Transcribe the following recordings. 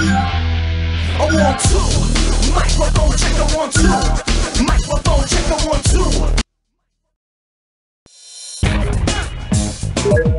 A one two. Microphone check a one two. Microphone check a one two.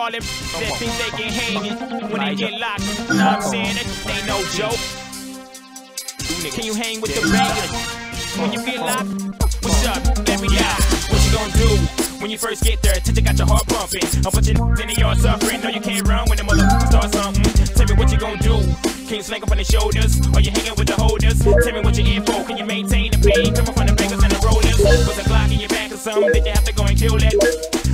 All them that think they can hang it when they get locked. Know what I'm saying? That ain't no joke. Can you hang with the bangers when you get locked? What's up? Let me out. What you do when you first get there? Attention got your heart pumping. A bunch of in the yard suffering. No, you can't run when the mother start something. Tell me what you gonna do. Can you slang up on the shoulders? Or you hanging with the holders? Tell me what you're in for. Can you maintain the pain? Coming from the bangers and the rollers. Was a Glock in your back or something? Did you have to go and kill that?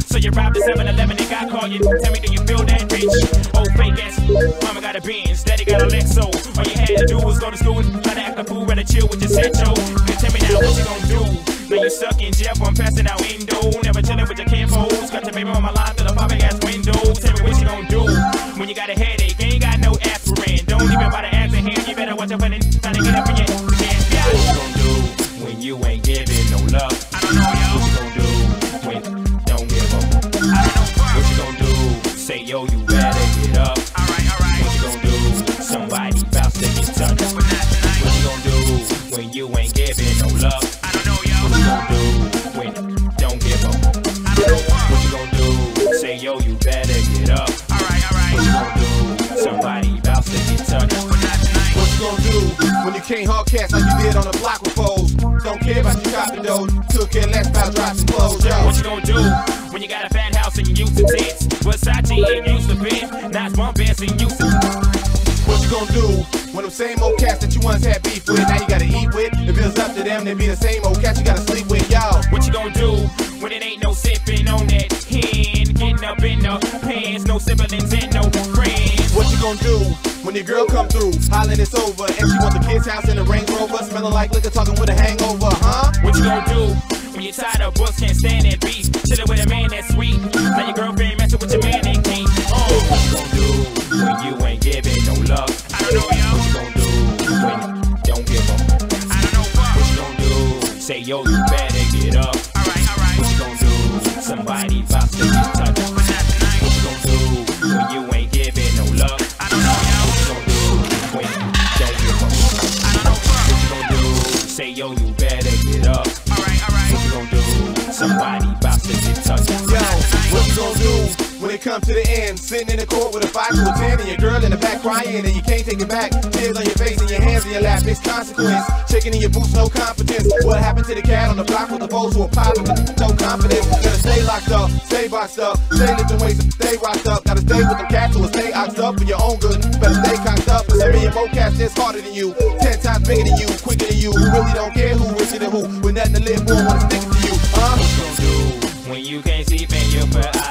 So you robbed the 7-Eleven and got caught you. Tell me, do you feel that bitch? Old fake ass. Mama got a Benz, daddy got a Lexo. All you had to do was go to school, try to act a fool, rather chill with your. Then tell me now what you gonna do? Now you stuck in jail, I'm passing out window. Never chilling with your kinfolks. Got your baby on my line through the popping ass window. Tell me what you gonna do when you got a headache. Ain't got no aspirin. Don't even ass in hand. You better watch out for the trying to get up in your. Yeah. What you gonna do when you ain't giving no love? Can't hard cats like you did on the block with foes? Don't care about you copping dough, took care less about dropping clothes, yo. What you gonna do when you got a fat house and you used to tits? Versace ain't used to. Now it's bump ass and used to. What you gonna do when them same old cats that you once had beef with, now you gotta eat with? If it's up to them, they be the same old cats you gotta sleep with, y'all. What you gonna do when it ain't no sipping on that hen? Getting up in the pants, no siblings and no friends. What you gonna do when your girl come through, hollering it's over, and she want the kids' house in a Range Rover, smelling like liquor, talking with a hangover, huh? What you gonna do when you're tired of books, can't stand that beef? Chillin' with a man that's sweet. Now your girlfriend messing with your man and can't. Oh, what you gonna do when you ain't giving no love? I don't know, yo. What you gonna do when you don't give up? I don't know what. What you gonna do? Say yo, you comes to the end? Sitting in the court with a 5 to a 10 and your girl in the back crying and you can't take it back. Tears on your face and your hands in your lap, it's consequence. Shaking in your boots, no confidence. What happened to the cat on the block with the foes who are popping no confidence? Gotta stay locked up, stay boxed up, stay lifting weights, stay rocked up. Gotta stay with them cats will stay oxed up for your own good. Better stay cocked up. There's a million more cats that's harder than you, ten times bigger than you, quicker than you, really don't care who richer than who. With live more when it's next to you. Huh? What you gonna do when you can't sleep and you're for out bed?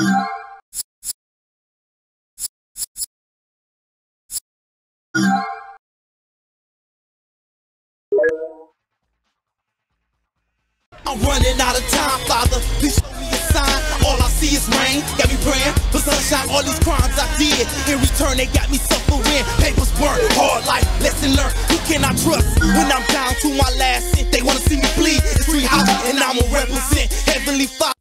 I'm running out of time, Father. Please show me a sign. All I see is rain. Got me praying for sunshine. All these crimes I did. In return, they got me suffering. Papers burnt. Hard life. Lesson learned. Who can I trust when I'm down to my last? They wanna see me bleed. It's free house, and I'ma represent Heavenly Father.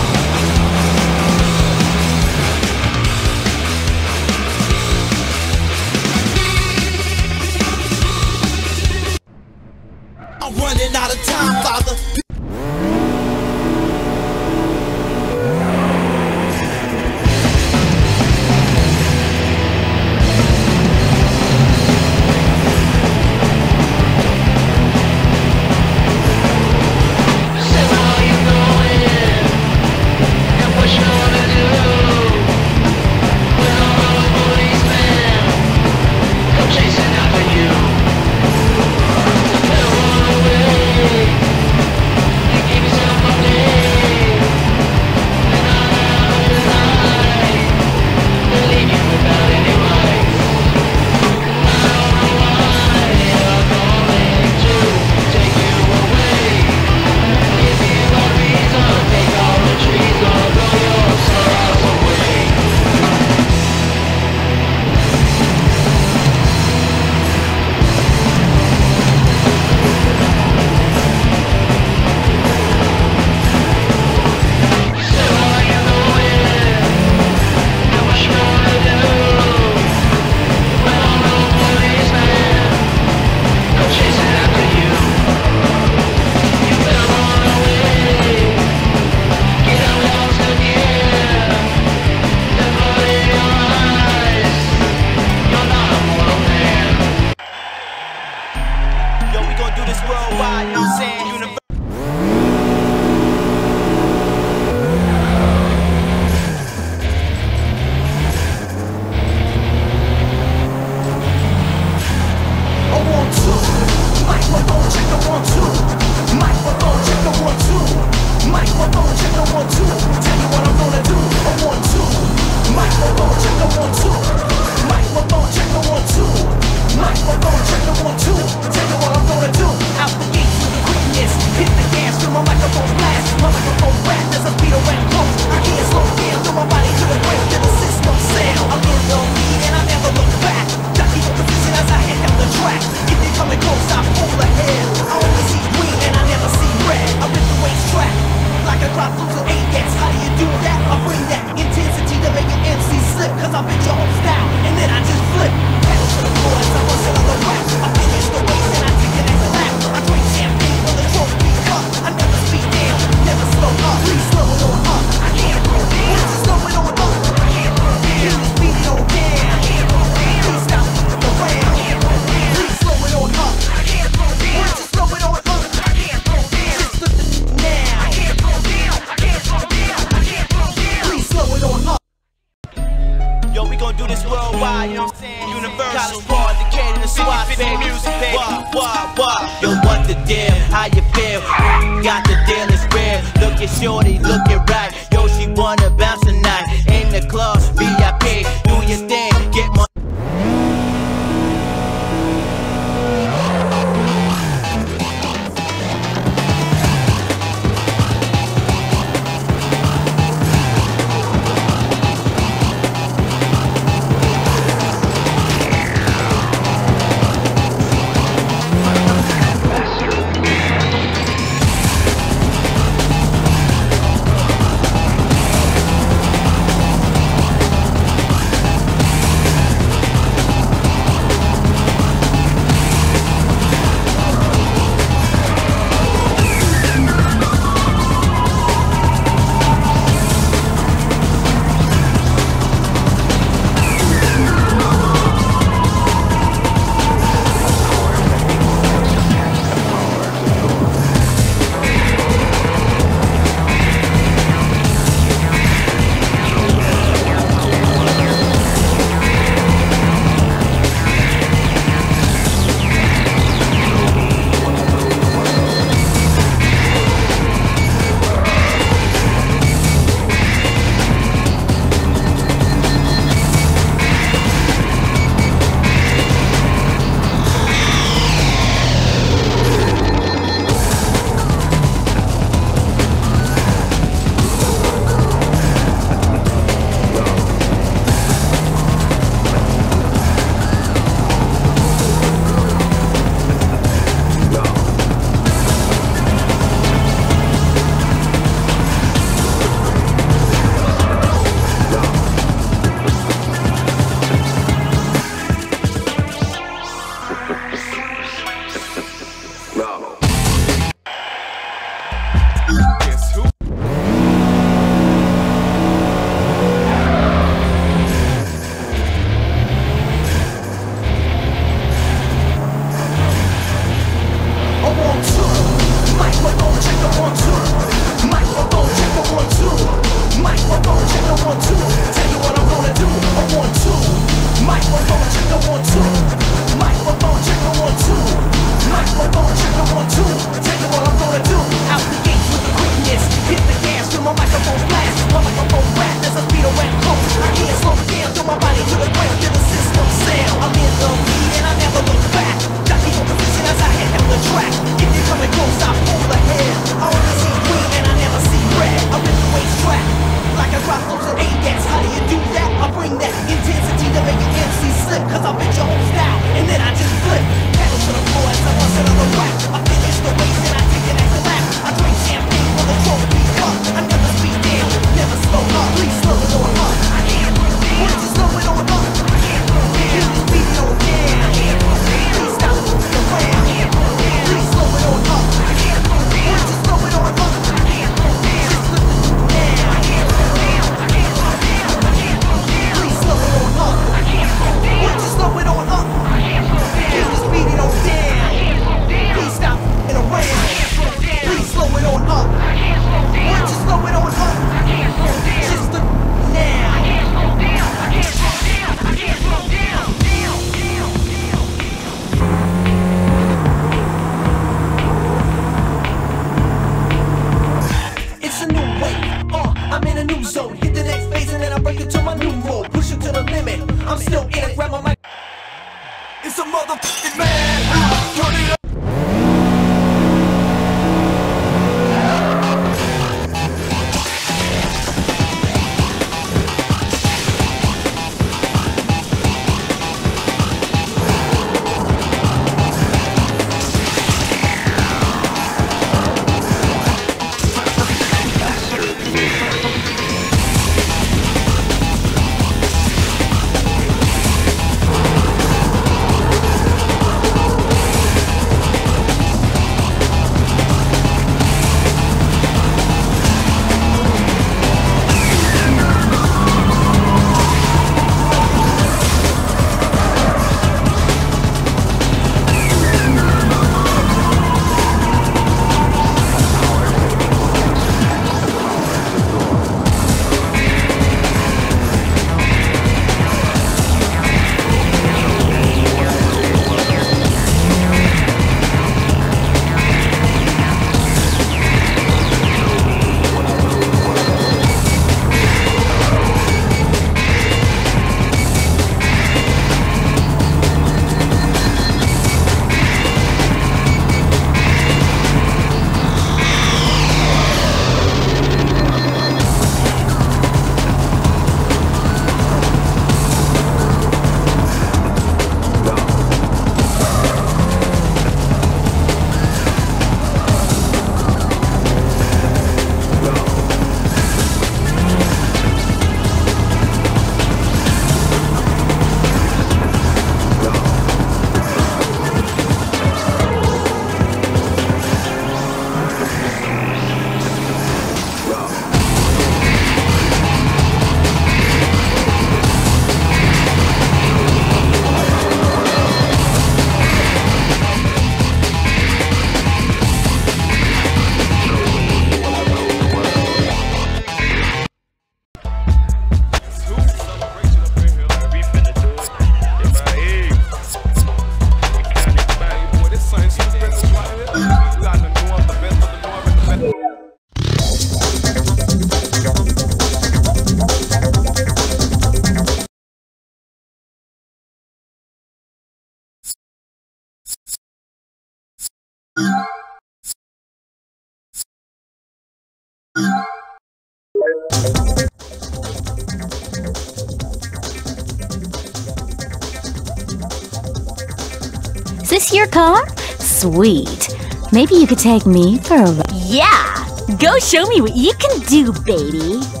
this your car? Sweet. Maybe you could take me for a ride. Yeah! Go show me what you can do, baby!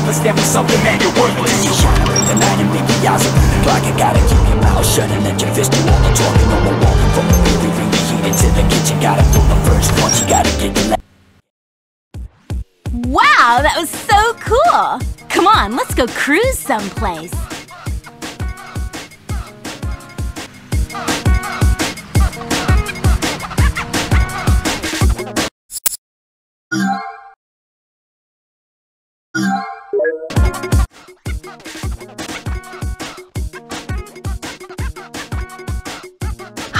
never stand for something, man, you're worthless. You I gotta keep your mouth shut and let your fist do all the talking. No more walking from the heat into the kitchen. Gotta throw the first punch, you gotta get Wow, that was so cool! Come on, let's go cruise someplace!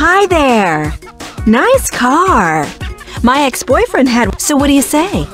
Hi there! Nice car! My ex boyfriend had, so what do you say?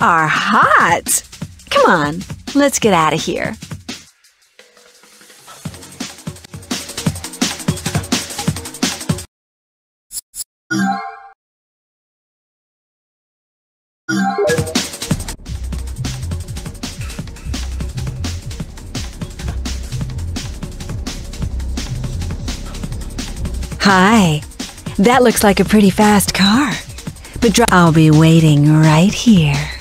are hot. Come on, let's get out of here. Hi. That looks like a pretty fast car. But I'll be waiting right here.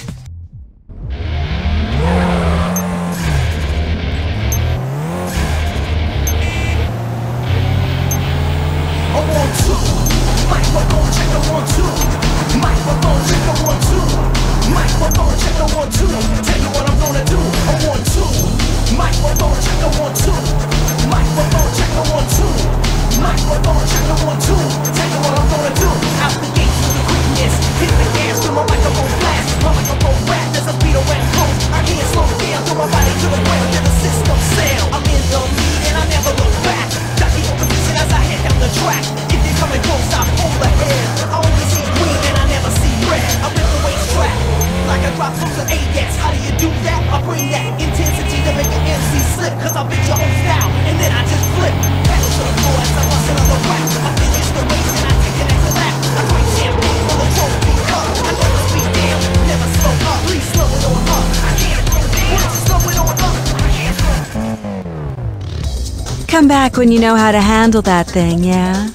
back when you know how to handle that thing, yeah?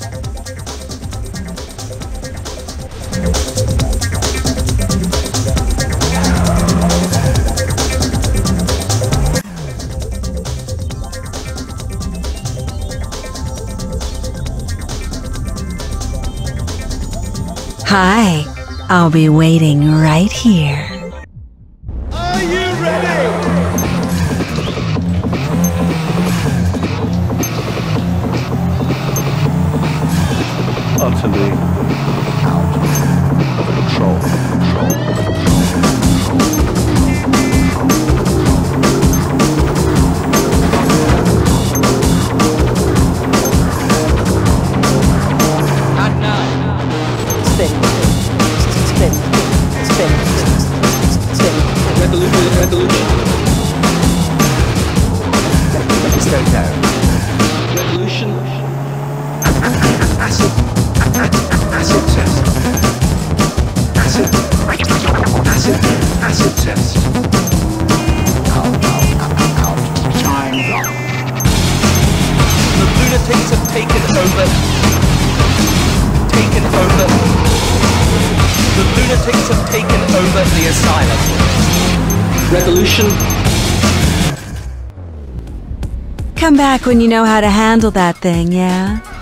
Hi, I'll be waiting right here. taken over. Taken over. The lunatics have taken over the asylum. Revolution. Come back when you know how to handle that thing, yeah?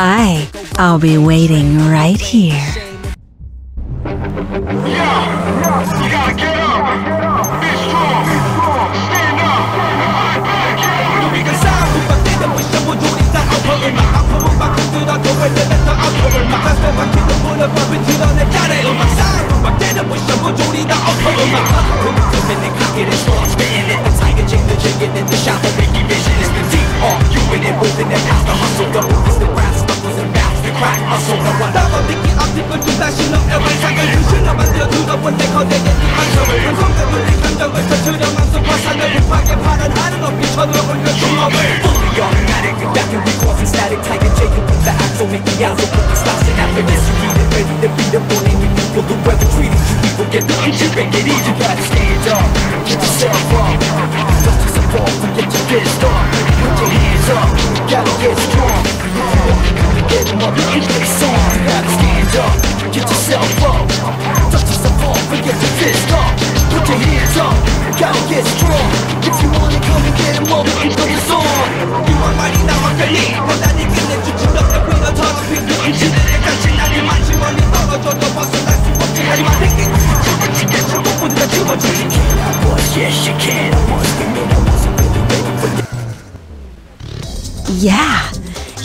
Hi, I'll be waiting right here.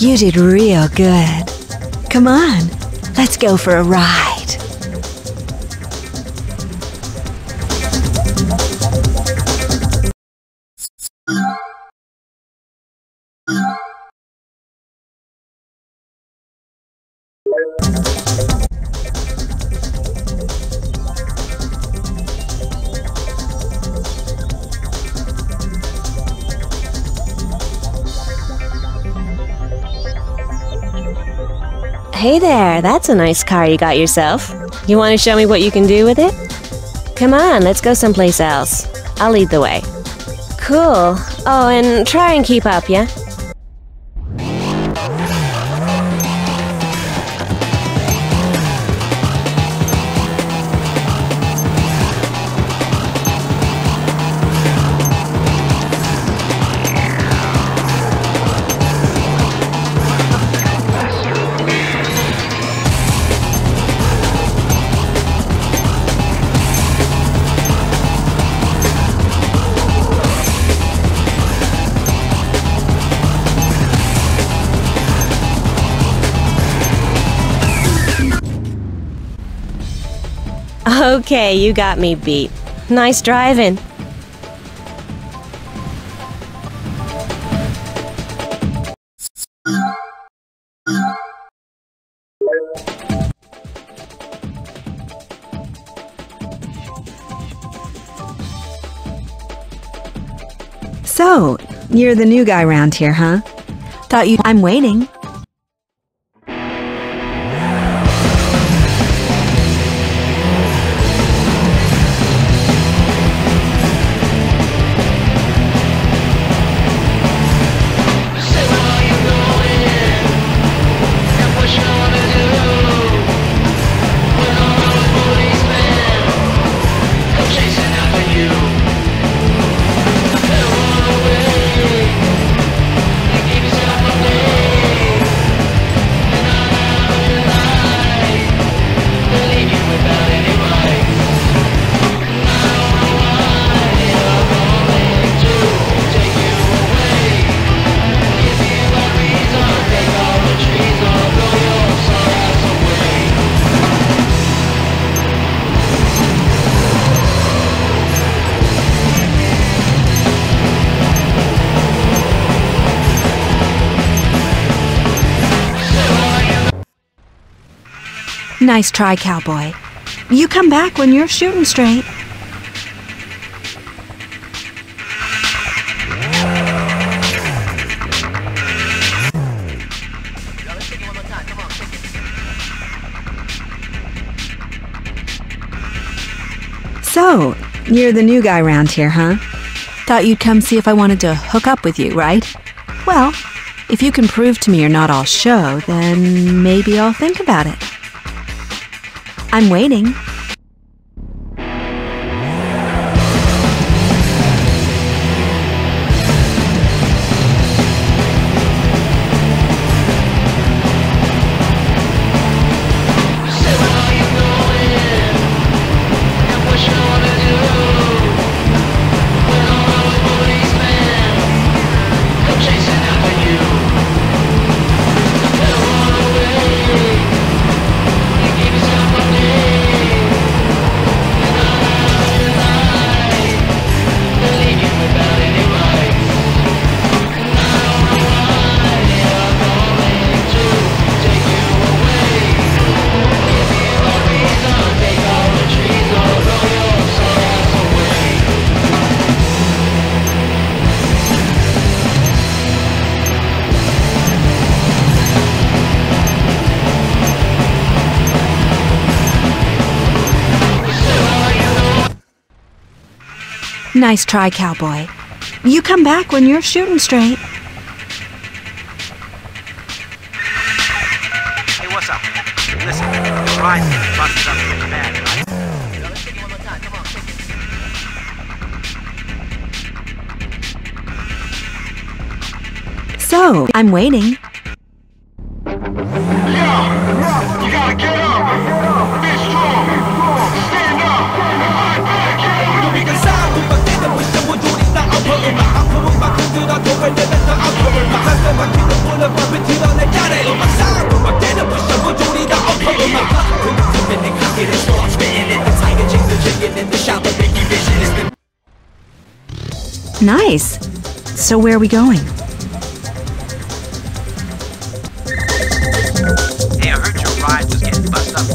You did real good. Come on, let's go for a ride. there, that's a nice car you got yourself. You want to show me what you can do with it? Come on, let's go someplace else. I'll lead the way. Cool. Oh, and try and keep up, yeah? Okay, you got me beat. Nice driving. So, you're the new guy around here, huh? Thought you. I'm waiting. Nice try, cowboy. You come back when you're shooting straight. So, you're the new guy around here, huh? Thought you'd come see if I wanted to hook up with you, right? Well, if you can prove to me you're not all show, then maybe I'll think about it. I'm waiting. Nice try, cowboy. You come back when you're shooting straight. Hey, what's up? Listen, Ryan busted up pretty bad, right? So, I'm waiting. So, where are we going? Hey, I heard your ride was getting bust up.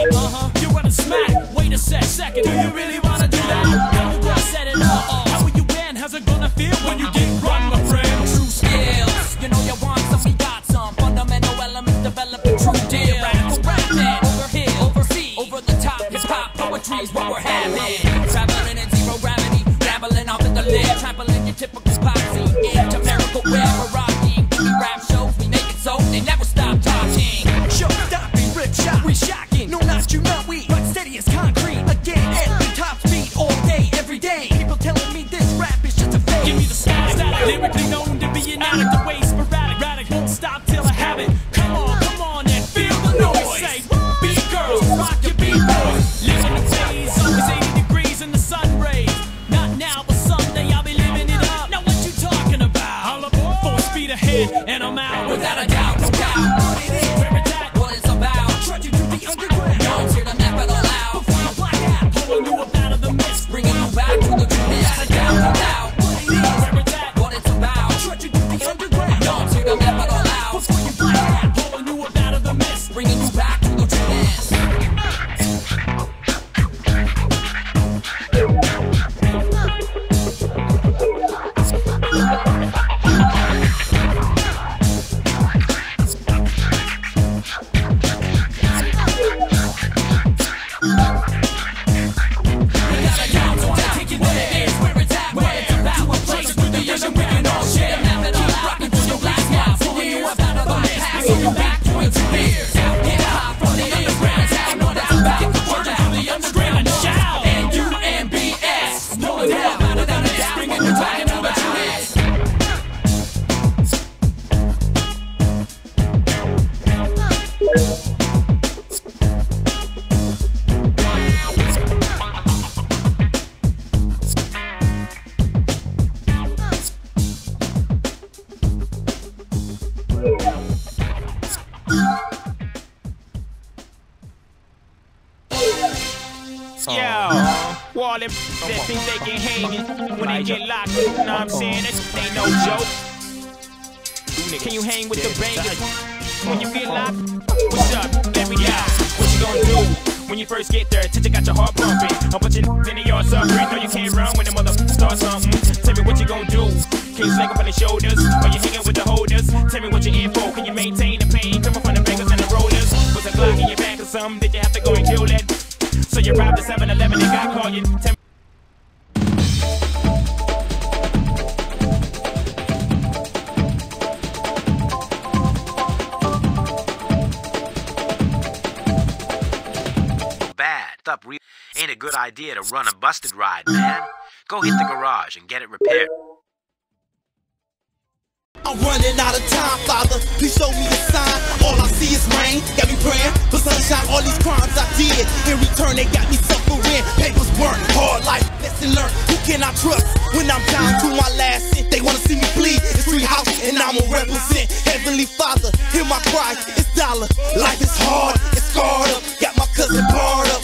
Uh huh. You're running smack. Wait a sec, second. Do you really? You first get there? You got your heart pumping. Bunch of in the yard suffering. No, you can't run when the mother starts something. Tell me what you gonna do. Can you sling up on the shoulders? Or you hanging with the holders? Tell me what you're in for. Can you maintain the pain? Coming from the bangers and the rollers. Was a Glock in your back or something? Did you have to go and kill that? So you robbed the 7-Eleven and got caught. You tell ain't a good idea to run a busted ride, man. Go hit the garage and get it repaired. I'm running out of time, Father. Please show me a sign. All I see is rain. Got me praying for sunshine. All these crimes I did. In return, they got me suffering. Papers burnt. Hard life. Lesson learned. Who can I trust when I'm down to my last cent? They wanna see me bleed. It's free house, and I'ma represent. Heavenly Father, hear my cry. It's dollar. Life is hard. It's scarred up. Got my cousin barred up.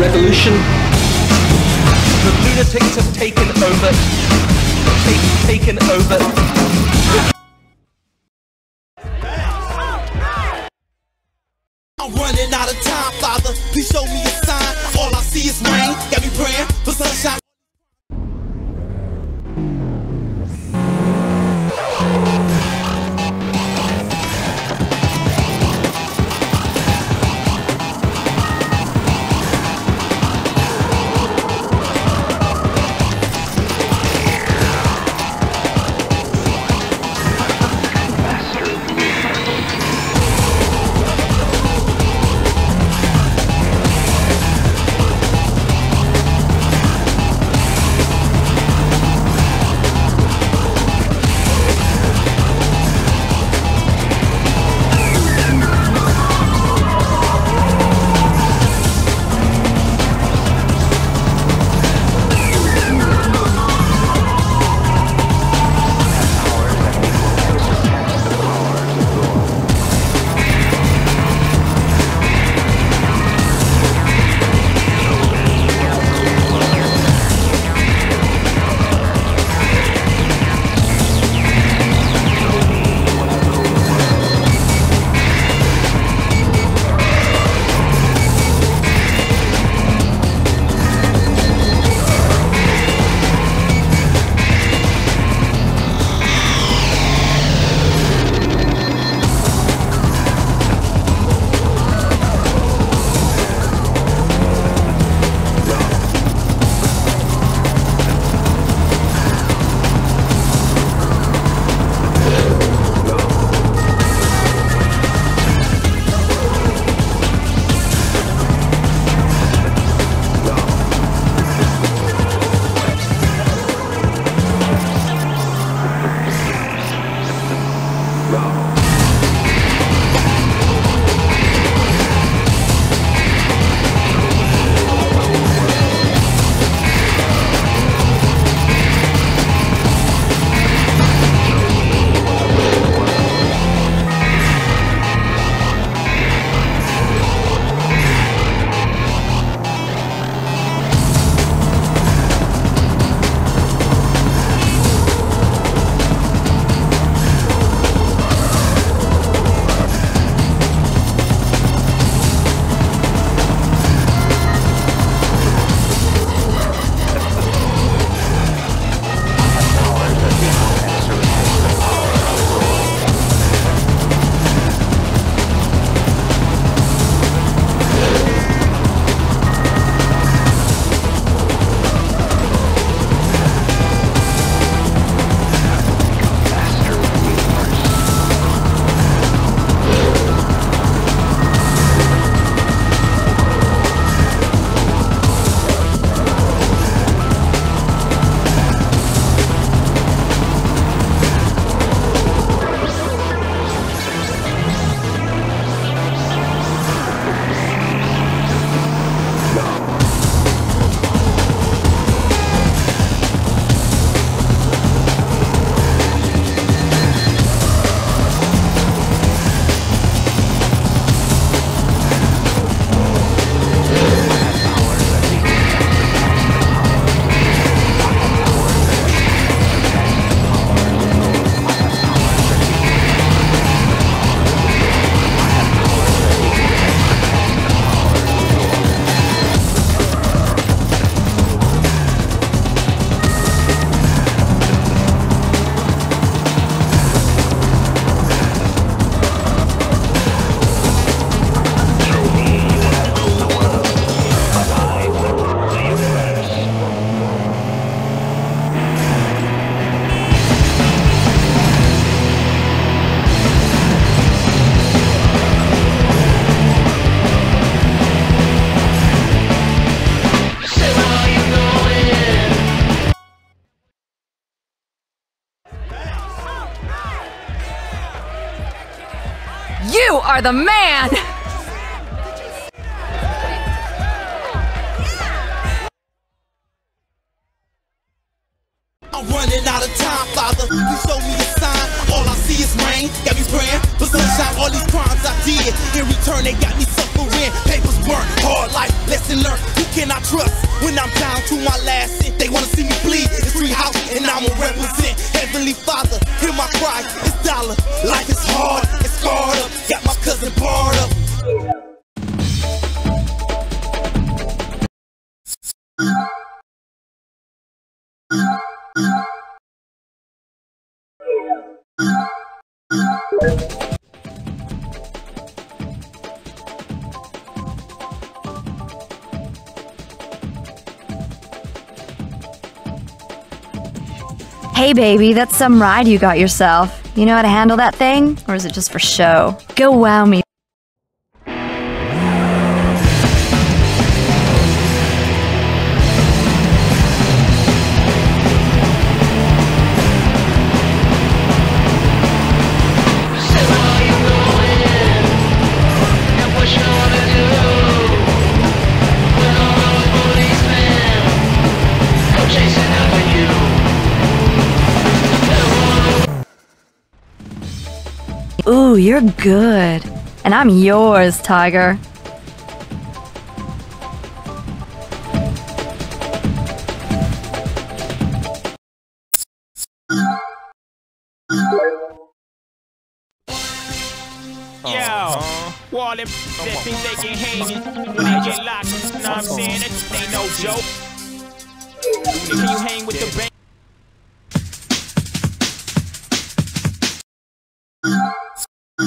Revolution. The lunatics have taken over. Take, taken over. I'm running out of time, Father. Please show me a sign. All I see is rain. Got me praying for sunshine. Are the man! Hey, baby, that's some ride you got yourself. You know how to handle that thing? Or is it just for show? Go wow me. You're good. And I'm yours, Tiger. Yo, all them that think they can hang it when they get locked. Know what I'm saying? That ain't no joke. Can you hang with the bank? Yo,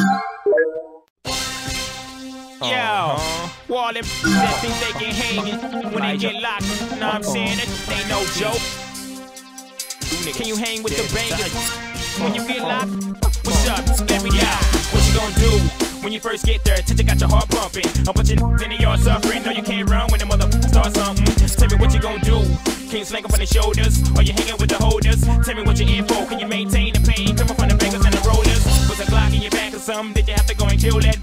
all them that think they can hang it when they get locked. Know what I'm saying? That ain't no joke. Can you hang with the bangers when you get locked? What's up? Let me out. What you gonna do when you first get there? Teacher got your heart pumping. A bunch of in the yard suffering. No, you can't run when the mother start something. Tell me what you gonna do. Can you slang up on the shoulders? Or you hanging with the holders? Tell me what you're in for. Can you maintain the pain? Coming from a Glock in your back or something? Did you have to go and kill that?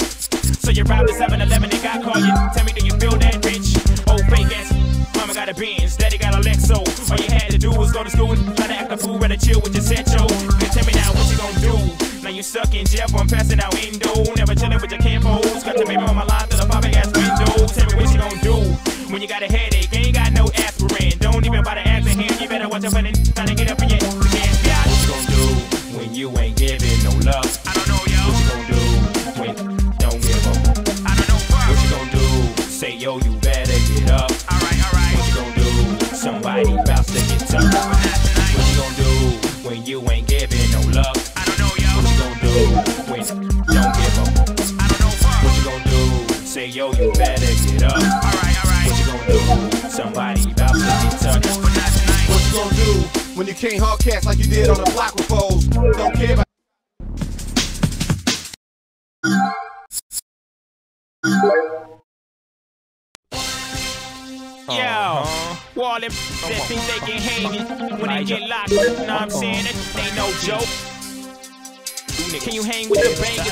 So you robbed the 7-Eleven and got caught. You tell me, do you feel that bitch? Oh, fake ass. Mama got a Benz, daddy got a Lexo. All you had to do was go to school, try to act a fool, rather chill with your set, yo. Tell me now what you gonna do? Now you stuck in jail, I'm passing out indo. Never chilling with your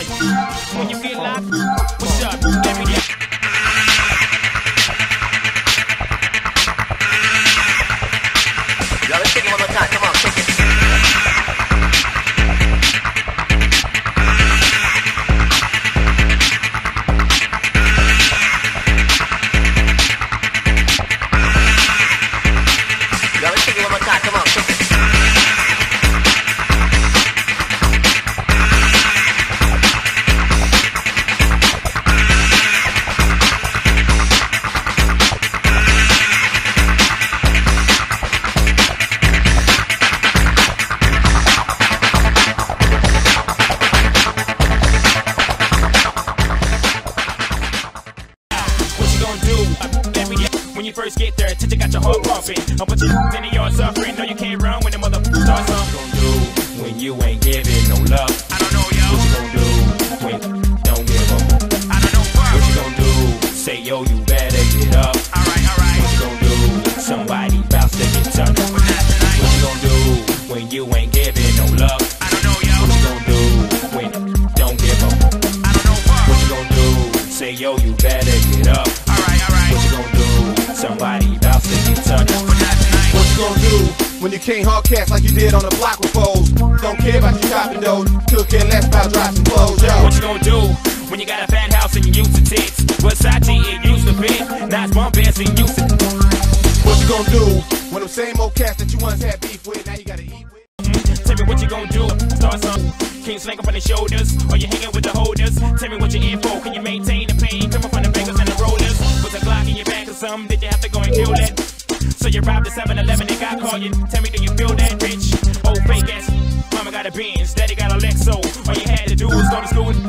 with you first get there. Teacher got your. A bunch of in yard suffering. No, you can't run when the mother starts something. What you gonna do when you ain't giving no love? I don't know, yo. What you gonna do when don't give up? I don't know, bro. What you gonna do? Say, yo, you better get up. Alright, alright. What you gonna do? Somebody when you can't hard cats like you did on the block with foes. Don't care about you shopping though, could care less about dropping clothes, yo. What you gonna do when you got a fat house and you used to tits? Versace, it used to fit. Now it's one bands and used to. What you gonna do when them same old cats that you once had beef with, now you gotta eat with? Mm-hmm. Tell me what you gonna do. Start some. Can you slang up on the shoulders? Or you hanging with the holders? Tell me what you in for. Can you maintain the pain? Coming from the fingers and the rollers. With a Glock in your back or something, did you have to go and kill that? You robbed the 7-Eleven they got caught you. Tell me, do you feel that rich? Old fake ass. Mama got a Benz, daddy got a Lexo. All you had to do was go to school,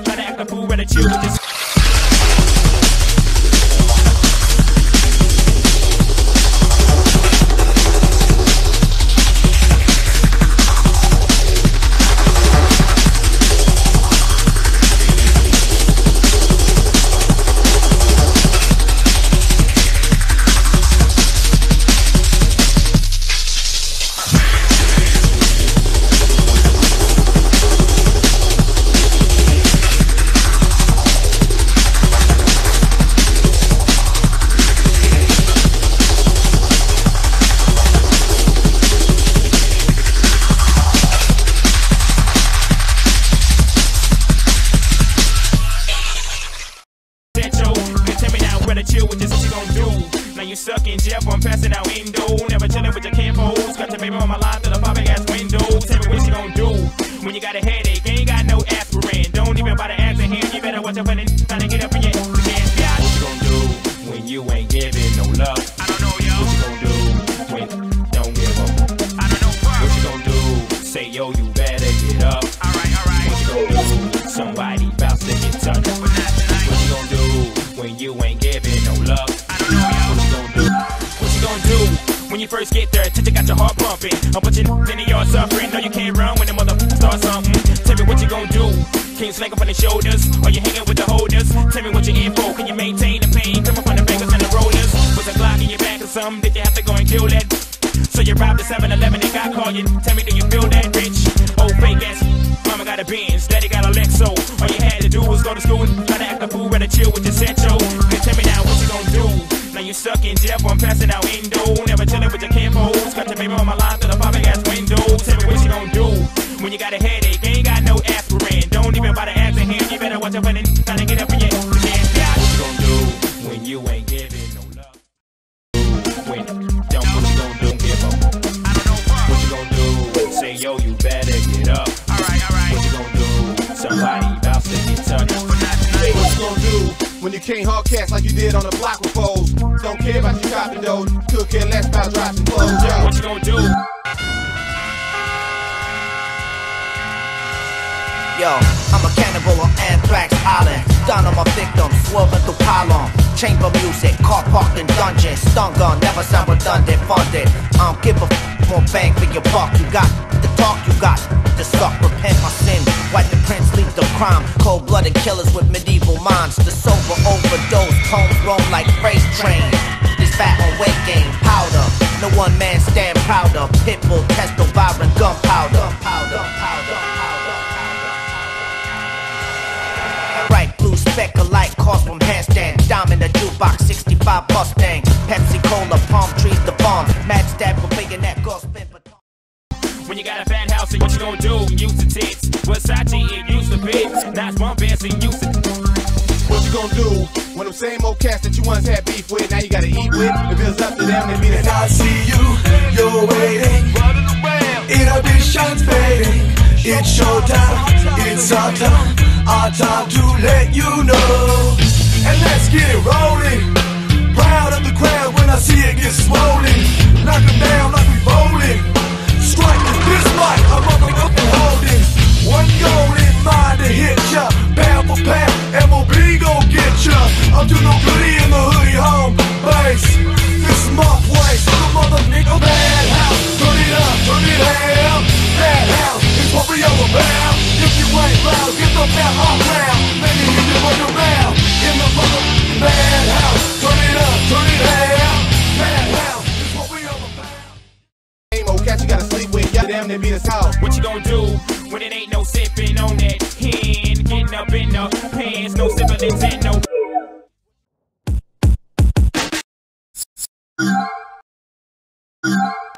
sucking Jeff, I'm passing out Indo. Chamber music, car parked in dungeon. Stun gun, never sound redundant, funded. I don't give a f- more bang for your buck. You got the talk, you got the suck. Repent my sin, wipe the prince, leave the crime. Cold blooded killers with medieval minds. The sober overdose, homes roam like freight trains. This fat on weight gain, powder. No one man stand prouder. Pitbull, testo, vibrant, gunpowder. Gunpowder, powder, Right, blue speck of light, cost from handstand. Diamond, a jukebox, 65 Mustang. Pepsi Cola, palm trees, the bomb. Mad stab for bayonet, girl spin. When you got a fat house and what you gon' do? Use the tits. Versace, it used to fit. Now it's one bands and used to. What you gonna do when them same old cats that you once had beef with, now you gotta eat with? If it's up to them, then be the And I see you, you're waiting. Inhibitions fading. It's showtime, it's our time, our time to let you know. And let's get it rolling. Proud of the crowd when I see it get swollen. Knock 'em down like we bowling. Strike with this mic, I'm up and holding. One goal in mind to hit ya. Pound for pound, MOB gon' get ya. I'm doing no goodie in the hoodie home base. This is my place, the mother nigga bad house. Up, turn it is what we all about. If you ain't loud, get the hell hear you. In the. Turn it up, turn it is what we about. old you gotta sleep with, they be the south. What you gon' do when it ain't no sipping on that hen? Getting up in the pants, no and no. you